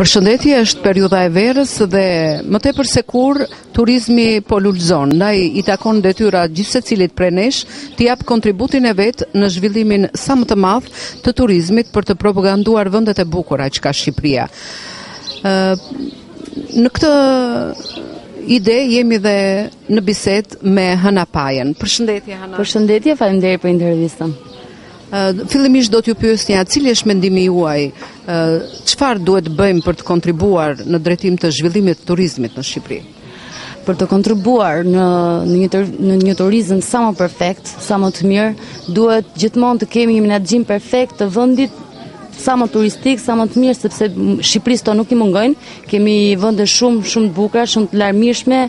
Përshëndetje, është periudha e verës dhe më tepër se kurrë turizmi po lulëzon, ndaj i takon detyra gjithsecilit prej nesh të japë kontributin e vet në zhvillimin sa më të madh të turizmit për të propaganduar vendet e bukura që ka Shqipëria. Ë në këtë ide jemi dhe në bisedë me Hana Pajën. Përshëndetje Hana. Përshëndetje, faleminderit për intervistën. Fillimisht do t'ju pyesnja cili është mendimi juaj, çfarë duhet të bëjmë për të kontribuar në drejtim të zhvillimit të turizmit në Shqipëri? Për të kontribuar në në një tër, në një turizëm sa më perfekt, sa më të mirë, duhet gjithmonë të kemi një menaxhim perfekt të vendit sa më turistik, sa më të mirë sepse Shqipërisë ato nuk i mungojnë. Kemi vende shumë shumë të bukura, shumë të larmishme,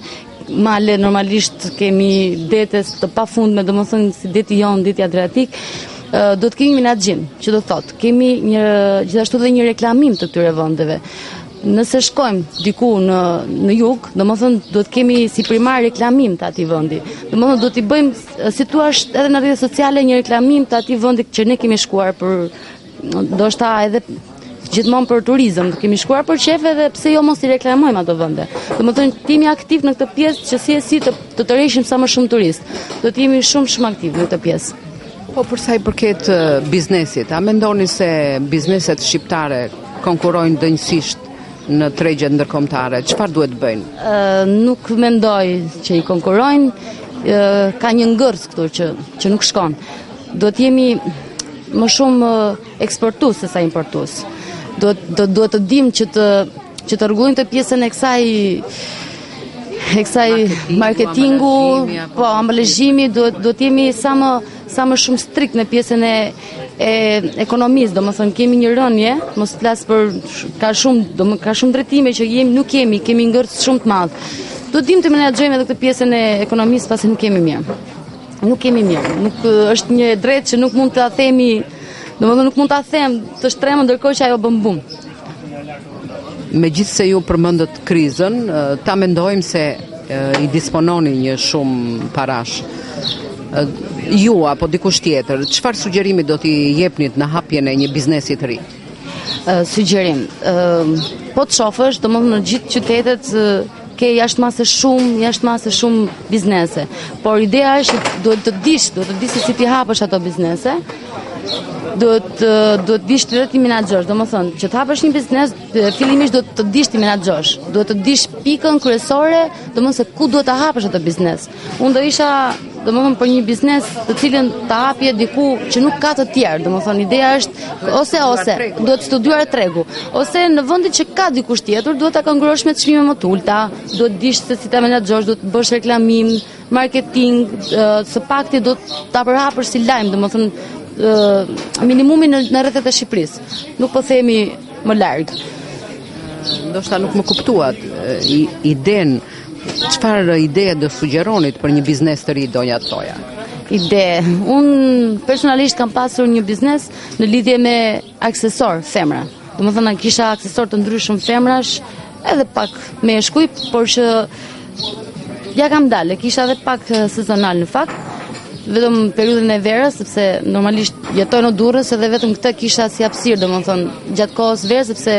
Male normalisht kemi dete të pafundme domethënë si deti Jon, deti Adriatik, duhet të kemi menaxhim, që do thotë, kemi një gjithashtu dhe një reklamim të këtyre vendeve. Nëse shkojmë diku në në jug, domethënë duhet të kemi si primar reklamim të atij vendi. Domethënë duhet t'i bëjmë si thua edhe në rrjete sociale një reklamim të atij vendi që ne kemi shkuar për Ndoshta edhe gjithmonë për turizëm, kemi shkuar për qejf edhe pse jo mos t'i reklamojmë ato vende. Domethënë të jemi aktivë në këtë pjesë që si e si të tërheqim sa më shumë turistë. Duhet të jemi shumë shumë aktivë në këtë pjesë. Po për sa i përket biznesit, a mendoni se bizneset shqiptare konkurrojnë denjësisht në tregjet ndërkombëtare? Çfarë duhet të bëjnë? Ë nuk mendoj që i konkurrojnë, ka një ngërç këtu që që nuk shkon. Duhet të jemi më shumë eksportues se sa importues. Do do duhet të dimë që të që të rregullojmë atë pjesën e kësaj e kësaj marketingu, po ambalazhimi duhet duhet të jemi sa më sa më shumë strikt në pjesën e e ekonomisë, domethënë kemi një rënie, mos flas për ka shumë, domethënë ka shumë drejtime që jemi nuk kemi, kemi ngërç shumë të madh. Duhet të dimë të menaxhojmë edhe këtë pjesën e ekonomisë pasi nuk jemi mirë. Nuk jemi mirë, nuk është një e drejtë që nuk mund ta themi, domethënë nuk mund ta them të shtrembër ndërkohë që ajo bën bum. Megjithëse ju përmendët krizën, ta mendojmë se i dispononi një shumë parash. Ju apo dikush tjetër, çfarë sugjerimi do t'i jepnit në hapjen e një biznesi të ri? Sugjerim, po të shofësh, domethënë në gjithë qytetet ke jashtë mase shumë, jashtë mase shumë biznese. Por ideja është që duhet të dish, duhet të dish se si t'i hapësh ato biznese. Duhet të duhet të dish të t'i menaxhosh, domethënë, që të hapësh një biznes, fillimisht duhet të dish t'i menaxhosh. Duhet të dish pikën kryesore, domethënë se ku duhet ta hapësh atë biznes. Unë do isha, domethënë, për një biznes të cilën ta hapje diku që nuk ka të tjerë, domethënë, ideja është, ose, ose, duhet të studiuar tregu, ose në vendit që ka dikush tjetër, duhet ta konkurrosh me çmime më të ulëta, duhet të dish se si ta menaxhosh, duhet të bësh reklamim, marketing, së pakti duhet ta përhapësh si lajm, domethënë, minimumi në, në rrethet e Shqipërisë, nuk po themi më larg. Ndoshta nuk më kuptuat, i, idenë, Çfarë ide do sugjeronit për një biznes të ri donja Toja? Ide, unë personalisht kam pasur një biznes në lidhje me aksesorë femrash. Domethënë, kisha aksesorë të ndryshëm femrash, edhe pak meshkuj, por që ia kam dalë, kisha edhe pak eh, sezonal në fakt, vetëm periudhën e verës, sepse normalisht jetoj në Durrës edhe vetëm këtë kisha si hapësirë, domethënë gjatë kohës së verës sepse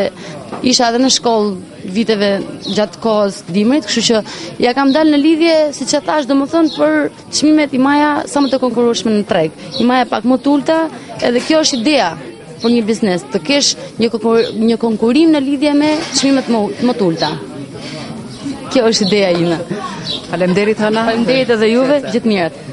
isha edhe në shkollë viteve gjatë kohës së dimrit, kështu që ia kam dalë në lidhje, siç e thashë, domethënë për çmimet i mbaja sa më të konkurrueshme në treg. I mbaja pak më të ulëta, edhe kjo është ideja për një biznes, të kesh një, një konkurrim në lidhje me çmimet më, më të ulëta. Kjo është ideja ime. Faleminderit, Hana. Faleminderit edhe juve, gjithë të mirat.